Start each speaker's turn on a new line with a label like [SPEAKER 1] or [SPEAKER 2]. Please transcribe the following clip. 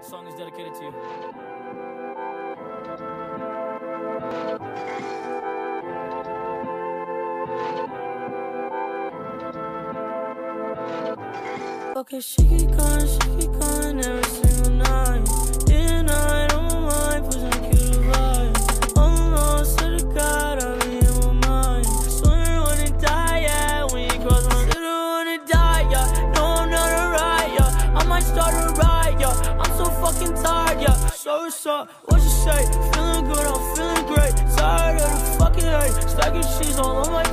[SPEAKER 1] This song is dedicated to you.
[SPEAKER 2] Okay, she keep calling, she keep calling So what's up? What you say? Feeling good, I'm feeling great. Tired of the fucking hate. Stacking cheese all on my.